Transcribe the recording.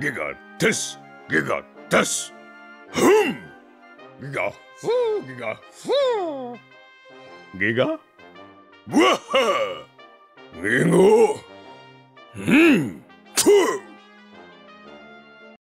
Giga, this, giga, this. Hum! Giga, foo, giga, foo. Giga? Waha! Gingo! Hmm!